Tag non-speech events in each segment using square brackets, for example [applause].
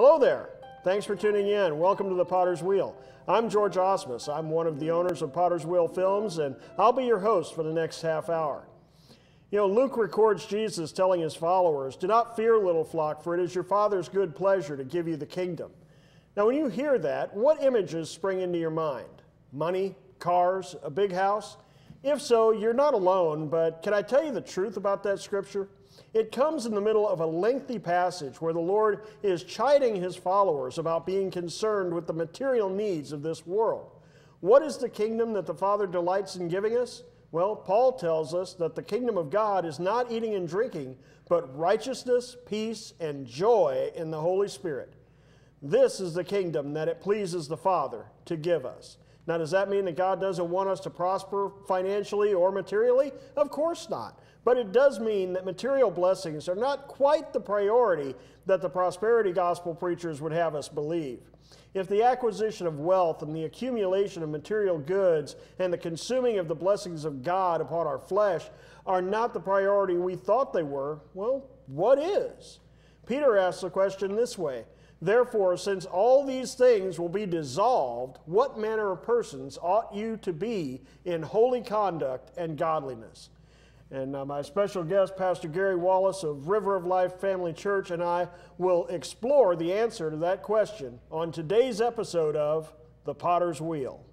Hello there. Thanks for tuning in. Welcome to the Potter's Wheel. I'm George Osmus. I'm one of the owners of Potter's Wheel Films, and I'll be your host for the next half hour. You know, Luke records Jesus telling his followers, Do not fear, little flock, for it is your Father's good pleasure to give you the kingdom. Now, when you hear that, what images spring into your mind? Money, cars, a big house? If so, you're not alone, but can I tell you the truth about that scripture? It comes in the middle of a lengthy passage where the Lord is chiding his followers about being concerned with the material needs of this world. What is the kingdom that the Father delights in giving us? Well, Paul tells us that the kingdom of God is not eating and drinking, but righteousness, peace, and joy in the Holy Spirit. This is the kingdom that it pleases the Father to give us. Now, does that mean that God doesn't want us to prosper financially or materially? Of course not. But it does mean that material blessings are not quite the priority that the prosperity gospel preachers would have us believe. If the acquisition of wealth and the accumulation of material goods and the consuming of the blessings of God upon our flesh are not the priority we thought they were, well, what is? Peter asks the question this way Therefore, since all these things will be dissolved, what manner of persons ought you to be in holy conduct and godliness? And uh, my special guest, Pastor Gary Wallace of River of Life Family Church, and I will explore the answer to that question on today's episode of The Potter's Wheel.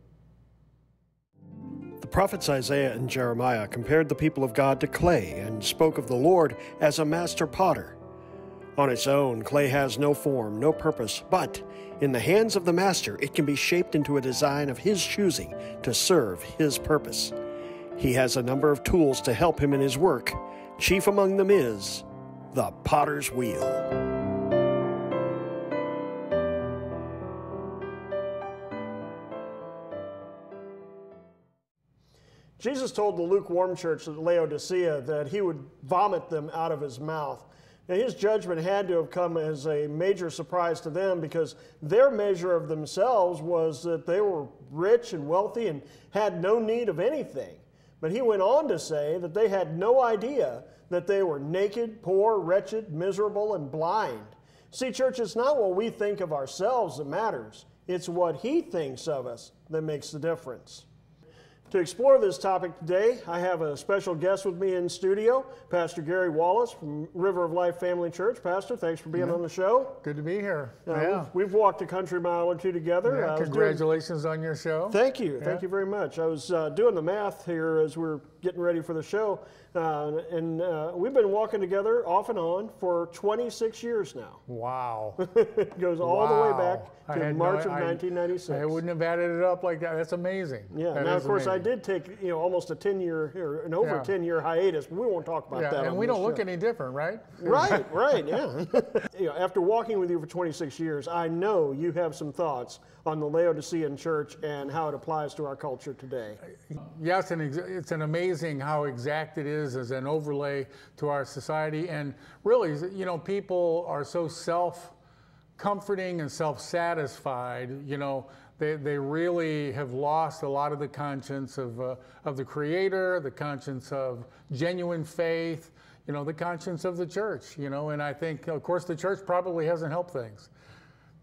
The prophets Isaiah and Jeremiah compared the people of God to clay and spoke of the Lord as a master potter. On its own, clay has no form, no purpose, but in the hands of the master, it can be shaped into a design of his choosing to serve his purpose. He has a number of tools to help him in his work. Chief among them is the potter's wheel. Jesus told the lukewarm church at Laodicea that he would vomit them out of his mouth. Now, his judgment had to have come as a major surprise to them because their measure of themselves was that they were rich and wealthy and had no need of anything. But he went on to say that they had no idea that they were naked, poor, wretched, miserable, and blind. See, church, it's not what we think of ourselves that matters, it's what he thinks of us that makes the difference. To explore this topic today, I have a special guest with me in studio, Pastor Gary Wallace from River of Life Family Church. Pastor, thanks for being yeah. on the show. Good to be here. Uh, yeah. We've, we've, walked a country mile or two together. Yeah, congratulations doing, on your show. Thank you. Thank you very much. I was uh, doing the math here as we are getting ready for the show. Uh, and uh, we've been walking together off and on for 26 years now. Wow. [laughs] it goes all wow. the way back to March no, of I, 1996. I wouldn't have added it up like that. That's amazing. Yeah. That now, of course, amazing. I did take you know almost a 10 year or an over yeah. 10 year hiatus. We won't talk about yeah, that. And we don't look any different, right? Right. [laughs] Right. Yeah. [laughs] you know, after walking with you for 26 years, I know you have some thoughts on the Laodicean church and how it applies to our culture today. Yes, and it's an amazing how exact it is as an overlay to our society. And really, you know, people are so self comforting and self satisfied, you know. They, they really have lost a lot of the conscience of, uh, of the Creator, the conscience of genuine faith, you know, the conscience of the church, you know, and I think, of course, the church probably hasn't helped things.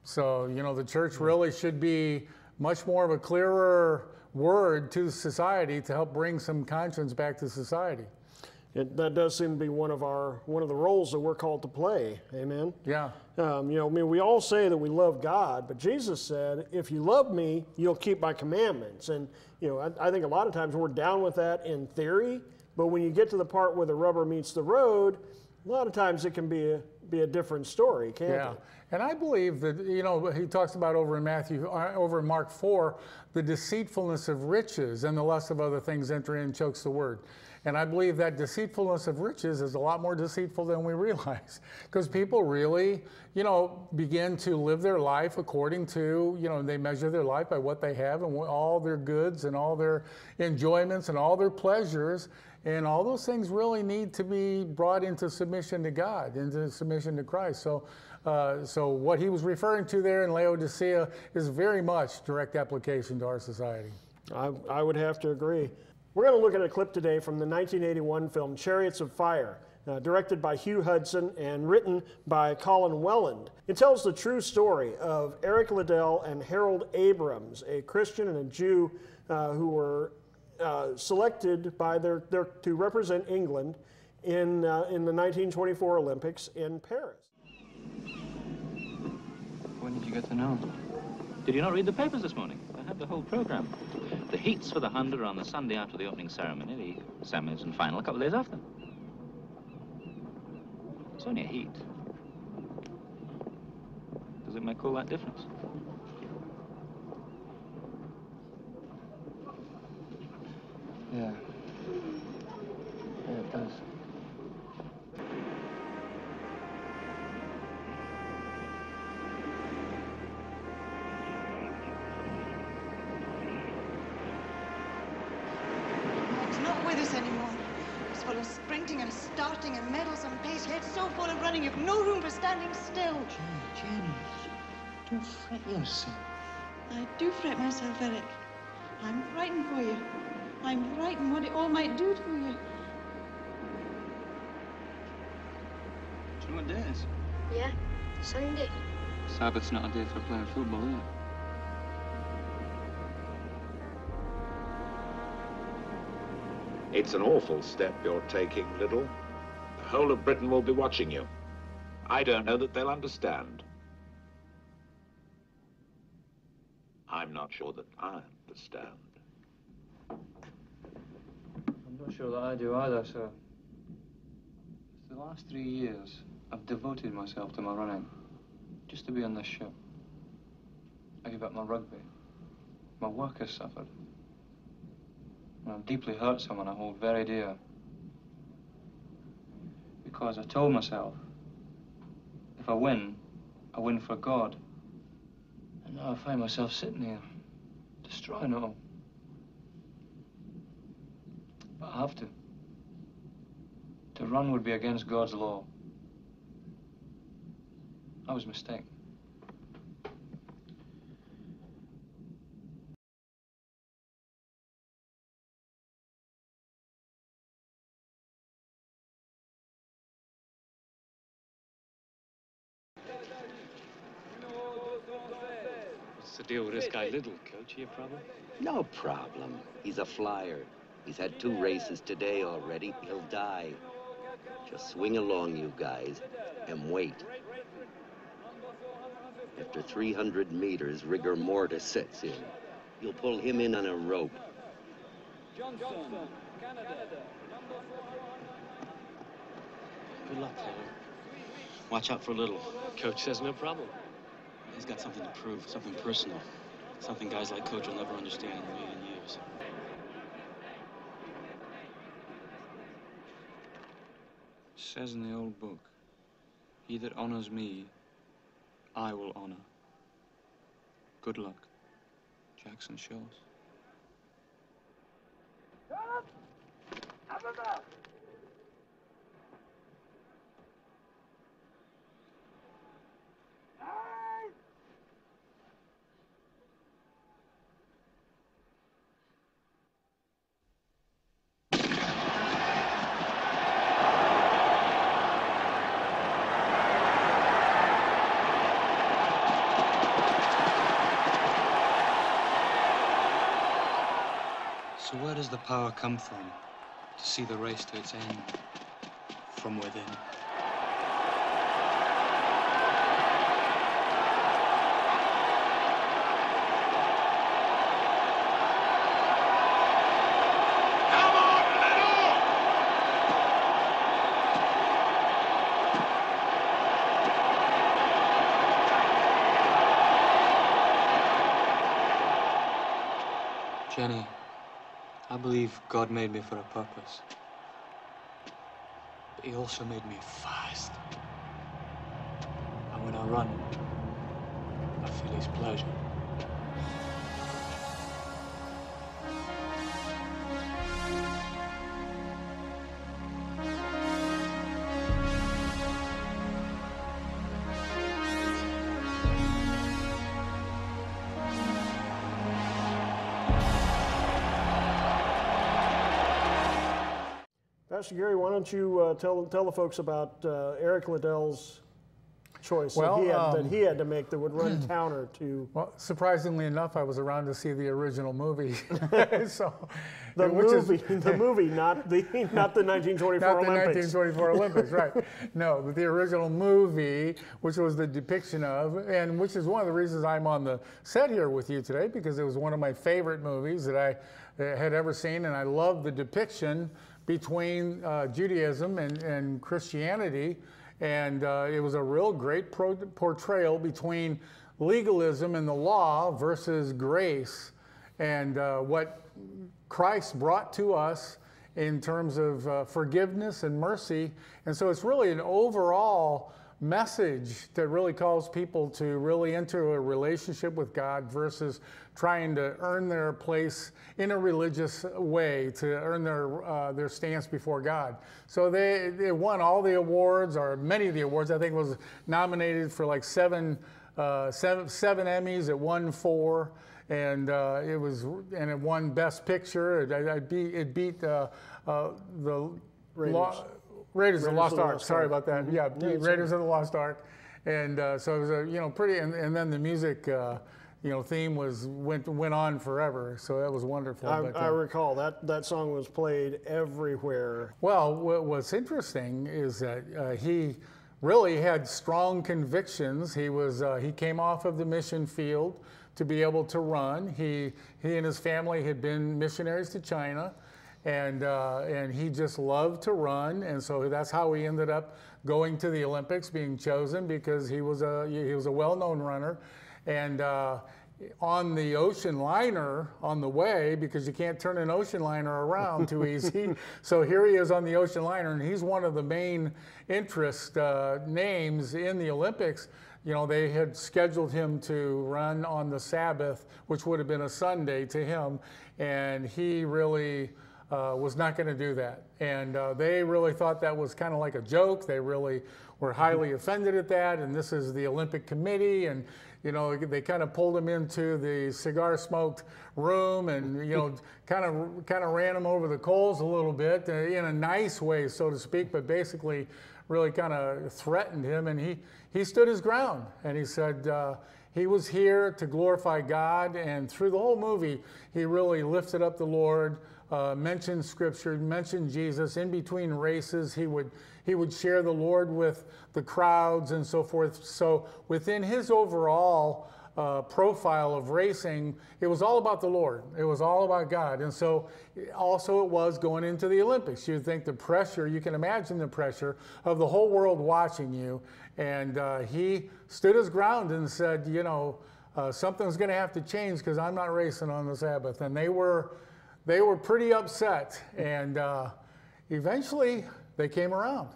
So, you know, the church really should be much more of a clearer word to society to help bring some conscience back to society. It, that does seem to be one of our one of the roles that we're called to play. Amen. Yeah. Um, you know, I mean, we all say that we love God, but Jesus said, "If you love me, you'll keep my commandments." And you know, I, I think a lot of times we're down with that in theory, but when you get to the part where the rubber meets the road, a lot of times it can be a be a different story, can't yeah. it? And I believe that, you know, he talks about over in Matthew, uh, over in Mark 4, the deceitfulness of riches and the lust of other things enter in chokes the word. And I believe that deceitfulness of riches is a lot more deceitful than we [laughs] realize because people really, you know, begin to live their life according to, you know, they measure their life by what they have and all their goods and all their enjoyments and all their pleasures. And all those things really need to be brought into submission to God, into submission to Christ. So, uh, so what he was referring to there in Laodicea is very much direct application to our society. I, I would have to agree. We're going to look at a clip today from the 1981 film Chariots of Fire. uh, directed by Hugh Hudson and written by Colin Welland. It tells the true story of Eric Liddell and Harold Abrahams, a Christian and a Jew uh, who were uh, selected by their, their, to represent England in, uh, in the 1924 Olympics in Paris. When did you get to know? Did you not read the papers this morning? I had the whole program. The heats for the 100 are on the Sunday after the opening ceremony, the semis and final a couple of days after. It's only a heat. Does it make all that difference? Yeah. Yeah, it does. He's not with us anymore. He's full of sprinting and starting and medals and pace. Head so full of running, you've no room for standing still. Jenny, Jenny, don't fret yourself. I do fret myself, Eric. I'm frightened for you. I'm frightened what it all might do to you. Do you know what day it is? Yeah, Sunday. Sabbath's not a day for playing football, is it? It's an awful step you're taking, Liddell. The whole of Britain will be watching you. I don't know that they'll understand. I'm not sure that I understand. I'm not sure that I do either, sir. For the last three years, I've devoted myself to my running, just to be on this ship. I gave up my rugby. My work has suffered. And I've deeply hurt someone I hold very dear. Because I told myself, if I win, I win for God. And now I find myself sitting here, destroying it all. But I have to. To run would be against God's law. I was mistaken. What's the deal with this guy Liddell, coach? He a problem? No problem. He's a flyer. He's had two races today already. He'll die. Just swing along, you guys, and wait. After 300 meters, rigor mortis sets in. You'll pull him in on a rope. Johnson, Canada. Good luck, Taylor. Watch out for a Liddell. Coach says no problem. He's got something to prove, something personal. Something guys like Coach will never understand in a million years. Says in the old book, He that honors me, I will honor. Good luck, Jackson Scholz. So where does the power come from to see the race to its end? From within. Come on, Liddell! Jenny, believe God made me for a purpose. But he also made me fast. And when I run, I feel his pleasure. Pastor Gary, why don't you uh, tell tell the folks about uh, Eric Liddell's choice Well, that, he had, um, that he had to make that would run [clears throat] counter to Well, surprisingly enough, I was around to see the original movie. [laughs] [laughs] so, the which is- movie, the [laughs] movie, not the not the 1924 Not the Olympics. 1924 Olympics, right? No, but the original movie, which was the depiction of, and which is one of the reasons I'm on the set here with you today, because it was one of my favorite movies that I uh, had ever seen, and I loved the depiction between uh, Judaism and, and Christianity, and uh, it was a real great pro- portrayal between legalism and the law versus grace, and uh, what Christ brought to us in terms of uh, forgiveness and mercy. And so it's really an overall message that really calls people to really enter a relationship with God versus trying to earn their place in a religious way to earn their uh, their stance before God. So they, they won all the awards or many of the awards. I think it was nominated for like seven uh, seven, seven Emmys. It won four and uh, it was and it won Best Picture. It, I, I beat it beat uh, uh, the Raiders. Lo- Raiders, of the Lost of the Ark. Lost Sorry Ark. about that. Mhm. Yeah, Yeah, Raiders of the Lost Ark, and uh, so it was a you know pretty. And, and then the music. Uh, you know, theme was went went on forever, so that was wonderful. I, but, I uh, recall that that song was played everywhere. well, what, what's interesting is that uh, he really had strong convictions. He was uh, he came off of the mission field to be able to run. He he and his family had been missionaries to China, and uh, and he just loved to run, and so that's how he ended up going to the Olympics, being chosen because he was a he was a well-known runner, and. Uh, on the ocean liner on the way because you can't turn an ocean liner around too [laughs] easy. so here he is on the ocean liner, and he's one of the main interest uh, names in the Olympics. You know, they had scheduled him to run on the Sabbath, which would have been a Sunday to him, and he really uh, was not going to do that. And uh, they really thought that was kind of like a joke. They really were highly offended at that. And this is the Olympic Committee, and you know they kind of pulled him into the cigar smoked room, and you know kind of kind of ran him over the coals a little bit uh, in a nice way, so to speak, but basically really kind of threatened him, and he he stood his ground, and he said. Uh, he was here to glorify God, and through the whole movie, he really lifted up the Lord, uh, mentioned Scripture, mentioned Jesus. In between races, he would he would share the Lord with the crowds and so forth. So within his overall uh, profile of racing, it was all about the Lord. It was all about God, and so also it was going into the Olympics. You'd think the pressure, you can imagine the pressure of the whole world watching you. And uh, he stood his ground and said, you know, uh, something's going to have to change because I'm not racing on the Sabbath. And they were, they were pretty upset. And uh, eventually, they came around.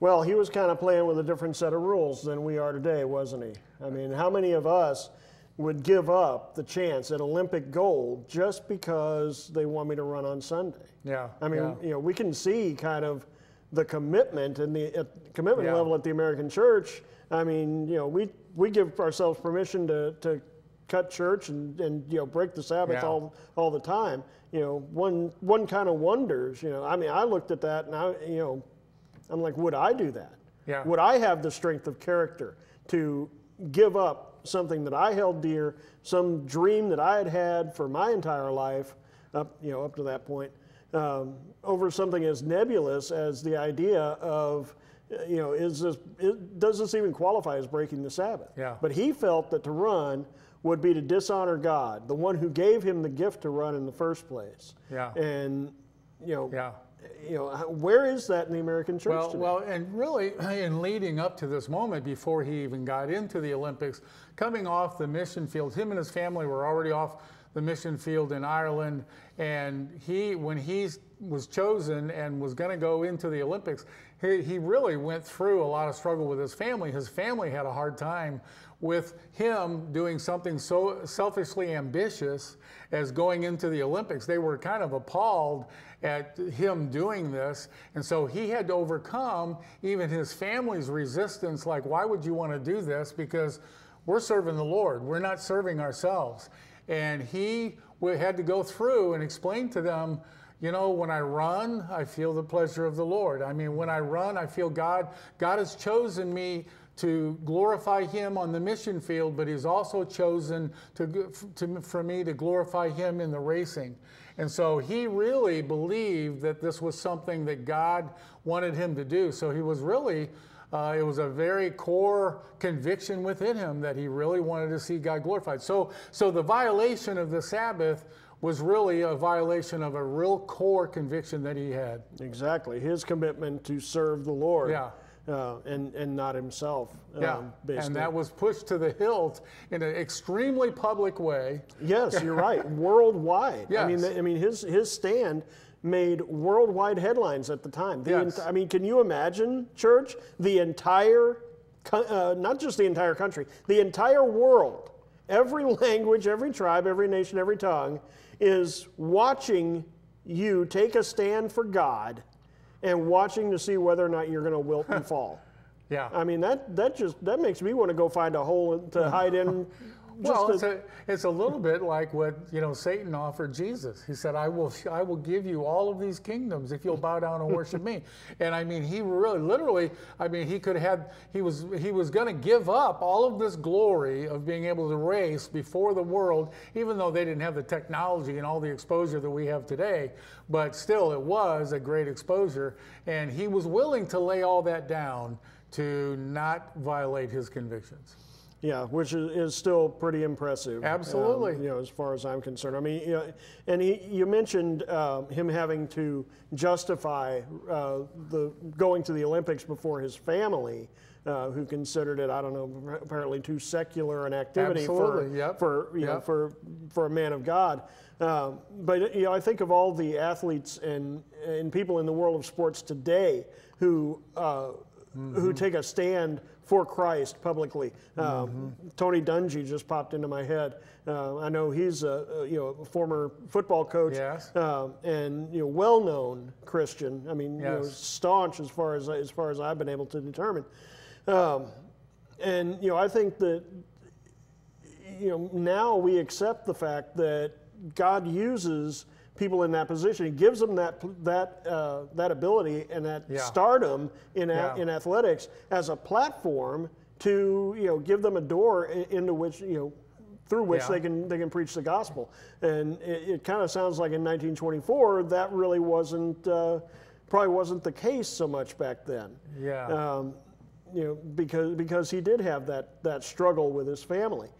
Well, he was kind of playing with a different set of rules than we are today, wasn't he? I mean, how many of us would give up the chance at Olympic gold just because they want me to run on Sunday? Yeah. I mean, yeah. you know, we can see kind of the commitment and the uh, commitment Yeah. level at the American church. I mean, you know, we we give ourselves permission to, to cut church and, and you know break the Sabbath Yeah. all all the time. You know, one one kind of wonders. You know, I mean, I looked at that and I, you know, I'm like, would I do that? Yeah. Would I have the strength of character to give up something that I held dear, some dream that I had had for my entire life, up you know up to that point, um, over something as nebulous as the idea of, you know, is this it, does this even qualify as breaking the Sabbath? Yeah. But he felt that to run would be to dishonor God, the one who gave him the gift to run in the first place. Yeah. And you know, Yeah. you know, where is that in the American church Well, today? well, and really, [clears throat] in leading up to this moment, before he even got into the Olympics, coming off the mission field, him and his family were already off the mission field in Ireland, and he, when he was chosen and was going to go into the Olympics, he, he really went through a lot of struggle with his family. His family had a hard time with him doing something so selfishly ambitious as going into the Olympics. They were kind of appalled at him doing this. And so he had to overcome even his family's resistance like, why would you want to do this? Because we're serving the Lord, we're not serving ourselves. And he had to go through and explain to them, you know, when I run, I feel the pleasure of the Lord. I mean, when I run, I feel God. God has chosen me to glorify Him on the mission field, but He's also chosen to, to, for me to glorify Him in the racing. And so he really believed that this was something that God wanted him to do. So he was really, uh, it was a very core conviction within him that he really wanted to see God glorified. So, so the violation of the Sabbath was really a violation of a real core conviction that he had. Exactly. His commitment to serve the Lord. Yeah. Uh, and, and not himself. Yeah, um, and that was pushed to the hilt in an extremely public way. Yes, you're [laughs] right. Worldwide. Yes. I mean, I mean, his his stand made worldwide headlines at the time. The Yes. I mean, can you imagine, church? The entire, uh, not just the entire country, the entire world, every [laughs] language, every tribe, every nation, every tongue, is watching you take a stand for God, and watching to see whether or not you're going to wilt and [laughs] fall. Yeah. I mean, that that just that makes me want to go find a hole to hide in. [laughs] Well, it's a, it's a little bit like what you know Satan offered Jesus. He said, "I will I will give you all of these kingdoms if you'll bow down and worship me." And I mean, he really, literally, I mean, he could have he was he was going to give up all of this glory of being able to race before the world, even though they didn't have the technology and all the exposure that we have today. But still, it was a great exposure, and he was willing to lay all that down to not violate his convictions. Yeah, which is, is still pretty impressive. Absolutely. um, you know, as far as I'm concerned. I mean, you know, and he, you mentioned um, him having to justify uh, the going to the Olympics before his family, uh, who considered it, I don't know, apparently too secular an activity for Absolutely, yep, for you know for for a man of God. Um, but you know, I think of all the athletes and and people in the world of sports today who. Uh, Who take a stand for Christ publicly? Um, Tony Dungy just popped into my head. Uh, I know he's a, a you know a former football coach Yes. um, and you know well-known Christian. I mean, you know, staunch as far as as far as I've been able to determine. Um, and you know, I think that you know now we accept the fact that God uses people in that position. He gives them that that uh, that ability and that Yeah. stardom in a, in athletics as a platform to you know give them a door into which you know through which Yeah. they can they can preach the gospel. And it, it kind of sounds like in 1924 that really wasn't uh, probably wasn't the case so much back then. Yeah. Um, you know because because he did have that that struggle with his family.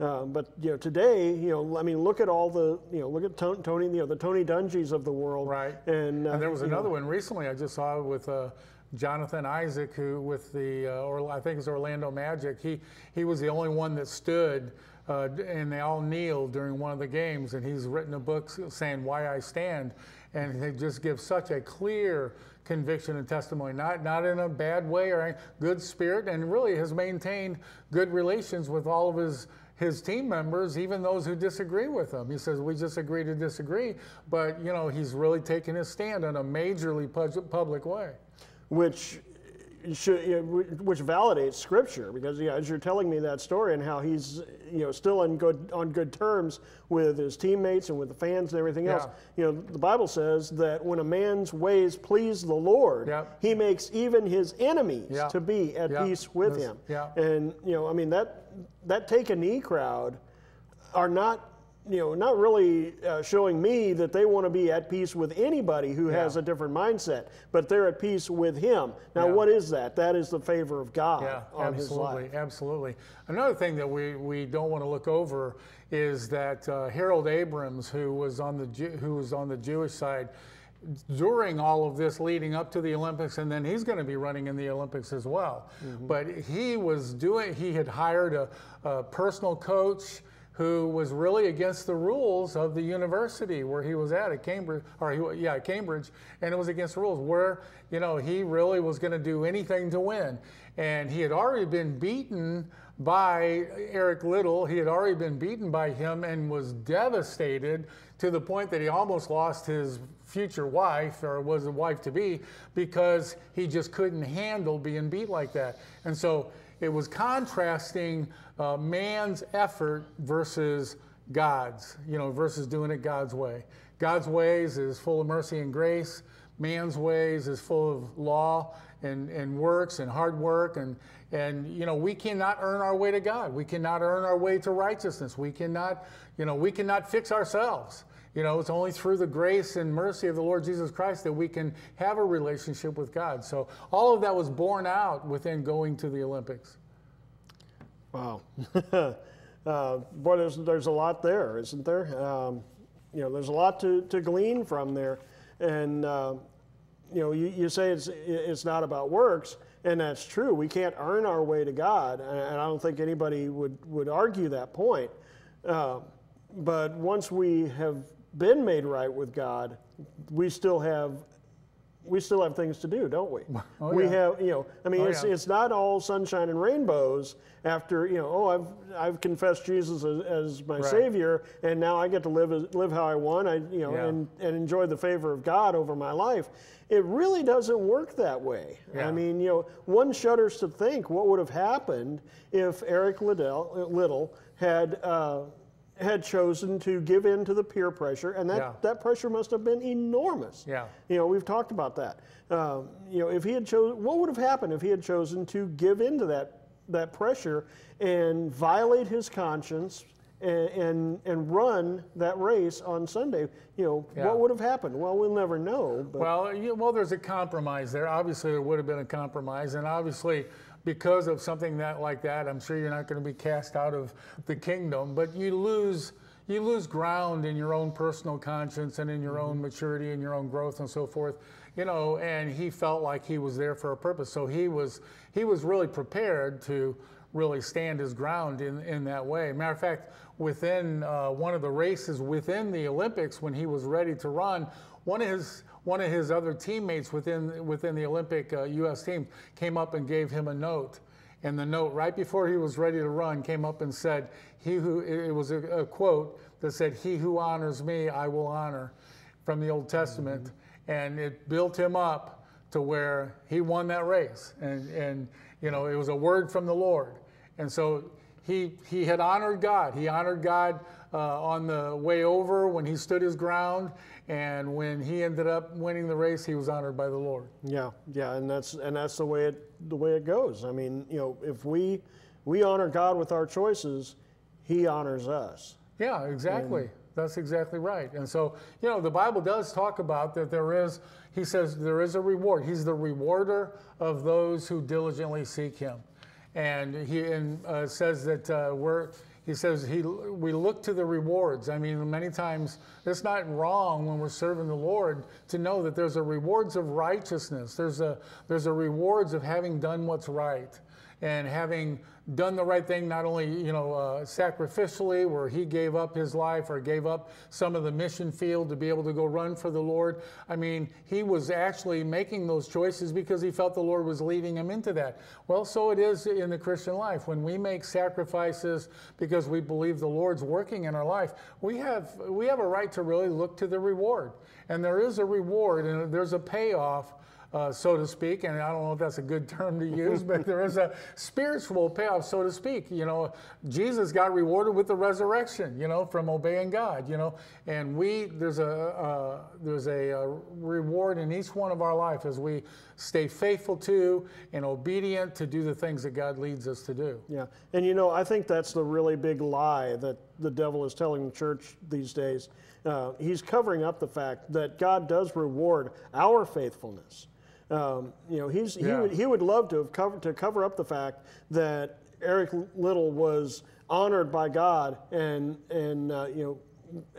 Um, but you know today, you know, I mean, look at all the, you know, look at Tony, you know, the Tony Dungies of the world, Right. And, uh, And there was you know, another one recently I just saw with uh, Jonathan Isaac, who with the uh, or I think it's Orlando Magic. He he was the only one that stood, uh, and they all kneeled during one of the games. And he's written a book saying "Why I Stand," and he just gives such a clear conviction and testimony, not not in a bad way or any good spirit, and really has maintained good relations with all of his his team members, even those who disagree with him. He says, we just agree to disagree, but you know, he's really taken his stand in a majorly public way. which should, you know, which validates Scripture because yeah, as you're telling me that story and how he's you know still on good on good terms with his teammates and with the fans and everything else. You know, the Bible says that when a man's ways please the Lord, Yep. he makes even his enemies Yeah. to be at Yeah. peace with him. yeah. And you know, I mean that that take a knee crowd are not you know not really uh, showing me that they want to be at peace with anybody who has a different mindset, but they're at peace with him. Now, Yeah. what is that? That is the favor of God Yeah, on his absolutely, life. absolutely. Another thing that we, we don't want to look over is that uh, Harold Abrahams, who was on the Jew, who was on the Jewish side during all of this leading up to the Olympics, and then he's going to be running in the Olympics as well. Mm-hmm. But he was doing. He had hired a, a personal coach who was really against the rules of the university where he was at at Cambridge, or he, yeah, Cambridge, and it was against the rules where you know he really was going to do anything to win, and he had already been beaten by Eric Liddell. He had already been beaten by him and was devastated to the point that he almost lost his future wife or was a wife to be because he just couldn't handle being beat like that. And so it was contrasting uh, man's effort versus God's, you know, versus doing it God's way. God's ways is full of mercy and grace. Man's ways is full of law and, and works and hard work and and you know we cannot earn our way to God. We cannot earn our way to righteousness. We cannot, you know, we cannot fix ourselves. You know, it's only through the grace and mercy of the Lord Jesus Christ that we can have a relationship with God. So all of that was borne out within going to the Olympics. Wow. [laughs] uh, boy, there's, there's a lot there, isn't there? Um, you know, there's a lot to, to glean from there. And, uh, you know, you, you say it's, it's not about works, and that's true. We can't earn our way to God, and I don't think anybody would, would argue that point. Uh, but once we have been made right with God, we still have we still have things to do, don't we? [laughs] Oh, we yeah. have, you know, I mean, Oh, it's, yeah. it's not all sunshine and rainbows after, you know, oh, I've, I've confessed Jesus as, as my Right. Savior, and now I get to live, as, live how I want, I, you know, Yeah. and, and enjoy the favor of God over my life. It really doesn't work that way. I mean, you know, one shudders to think what would have happened if Eric Liddell, Little had, uh, had chosen to give in to the peer pressure, and that, Yeah. that pressure must have been enormous. Yeah. You know, we've talked about that. Um, you know, if he had chosen, what would have happened if he had chosen to give in to that that pressure and violate his conscience and and, and run that race on Sunday? You know, Yeah. what would have happened? Well, we'll never know. But Well, yeah, well, there's a compromise there. Obviously, there would have been a compromise, and obviously, because of something that like that, I'm sure you're not going to be cast out of the kingdom. But you lose you lose ground in your own personal conscience and in your own maturity and your own growth and so forth. You know, and he felt like he was there for a purpose, so he was he was really prepared to really stand his ground in, in that way. Matter of fact, within uh, one of the races within the Olympics, when he was ready to run, one of his one of his other teammates within within the Olympic uh, U.S. team came up and gave him a note, and the note right before he was ready to run came up and said, "He who it was a, a quote that said, "He who honors me, I will honor," from the Old Testament, and it built him up to where he won that race, and and you know it was a word from the Lord, and so he he had honored God. He honored God uh, on the way over when he stood his ground, and when he ended up winning the race, he was honored by the Lord. Yeah, yeah, and that's and that's the way it the way it goes. I mean, you know, if we we honor God with our choices, He honors us. Yeah, exactly. That's exactly right. And so, you know, the Bible does talk about that there is, he says, there is a reward. He's the rewarder of those who diligently seek him. And he and, uh, says that uh, we're, he says he, we look to the rewards. I mean, many times it's not wrong when we're serving the Lord to know that there's a rewards of righteousness. There's a, there's a rewards of having done what's right and having done the right thing, not only you know uh, sacrificially, where he gave up his life or gave up some of the mission field to be able to go run for the Lord. I mean, he was actually making those choices because he felt the Lord was leading him into that. Well, so it is in the Christian life. When we make sacrifices because we believe the Lord's working in our life, we have we have a right to really look to the reward, and there is a reward and there's a payoff uh, so to speak. And I don't know if that's a good term to use, but there is a spiritual payoff, so to speak. You know, Jesus got rewarded with the resurrection, you know, from obeying God, you know, and we, there's a, uh, there's a, uh reward in each one of our life as we stay faithful to and obedient to do the things that God leads us to do. Yeah, and you know, I think that's the really big lie that the devil is telling the church these days. Uh, he's covering up the fact that God does reward our faithfulness. Um, you know, he's, he, would, he would love to have covered to cover up the fact that Eric Liddell was honored by God and and uh, you know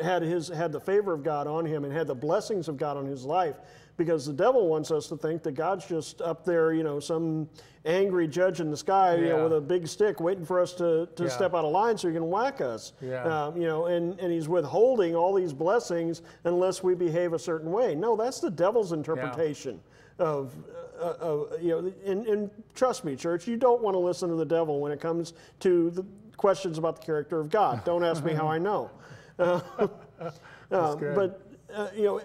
had his had the favor of God on him and had the blessings of God on his life because the devil wants us to think that God's just up there, you know, some angry judge in the sky, you know, with a big stick waiting for us to, to Yeah. step out of line so he can whack us. Yeah. Um, you know, and, and he's withholding all these blessings unless we behave a certain way. No, that's the devil's interpretation of, uh, you know, and, and trust me, church, you don't want to listen to the devil when it comes to the questions about the character of God. [laughs] Don't ask me how I know. [laughs] Uh, uh, but, uh, you know,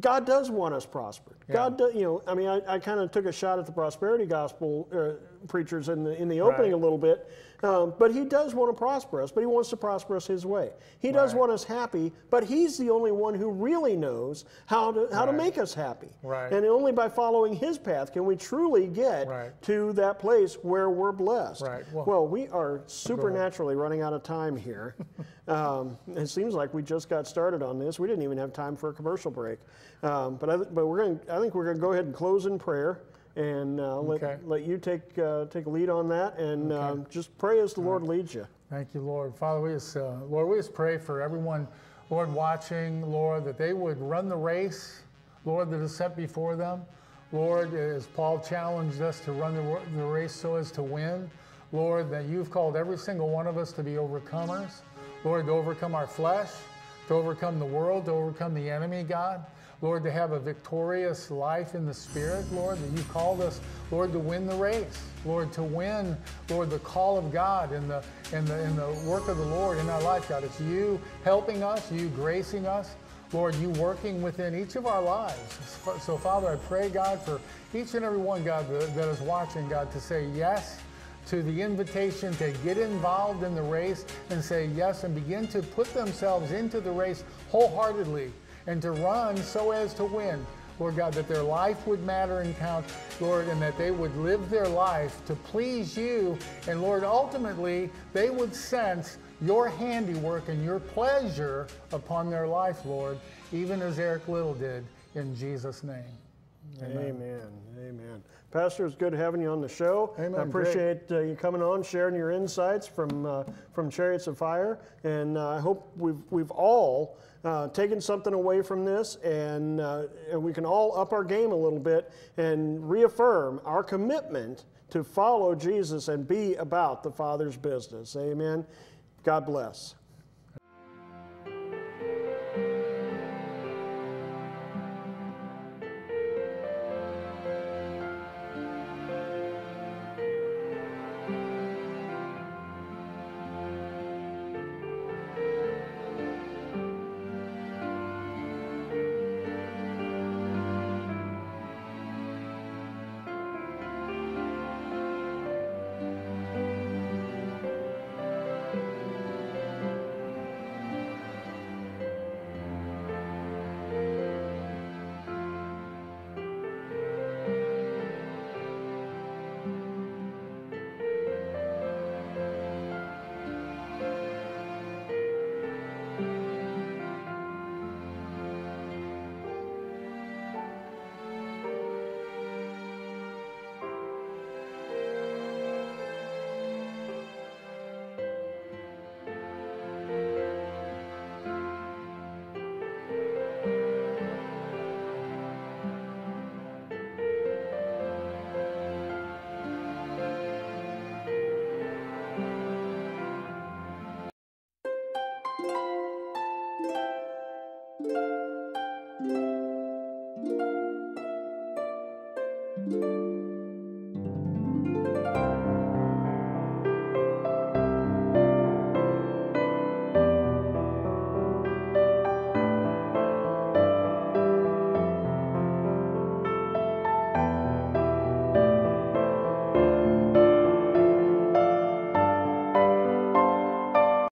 God does want us prospered. God, does, you know, I mean, I, I kind of took a shot at the prosperity gospel uh, preachers in the in the opening Right. a little bit, Um, but He does want to prosper us, but He wants to prosper us His way. He does want us happy, but He's the only one who really knows how to how to make us happy. Right. And only by following His path can we truly get Right. to that place where we're blessed. Right. Well- Well, we are supernaturally running out of time here. [laughs] um, it seems like we just got started on this. We didn't even have time for a commercial break. Um, but I, th- but we're going. I think we're going to go ahead and close in prayer. And uh, let, Okay. let you take uh, take a lead on that, and um, just pray as the Lord leads you. Thank you, Lord. Father, we just, uh, Lord, we just pray for everyone, Lord, watching, Lord, that they would run the race, Lord, that is set before them. Lord, as Paul challenged us to run the, the race so as to win, Lord, that you've called every single one of us to be overcomers. Lord, to overcome our flesh, to overcome the world, to overcome the enemy, God. Lord, to have a victorious life in the Spirit, Lord, that you called us, Lord, to win the race. Lord, to win, Lord, the call of God and the, and the, and the work of the Lord in our life, God. It's you helping us, you gracing us, Lord, you working within each of our lives. So, Father, I pray, God, for each and every one, God, that, that is watching, God, to say yes to the invitation to get involved in the race and say yes and begin to put themselves into the race wholeheartedly and to run so as to win. Lord God, that their life would matter and count, Lord, and that they would live their life to please you. And Lord, ultimately, they would sense your handiwork and your pleasure upon their life, Lord, even as Eric Liddell did in Jesus' name. Amen. Amen. Pastor, it's good having you on the show. Amen. I appreciate uh, you coming on, sharing your insights from uh, from Chariots of Fire, and uh, I hope we've we've all uh, something away from this, and, uh, and we can all up our game a little bit and reaffirm our commitment to follow Jesus and be about the Father's business. Amen. God bless.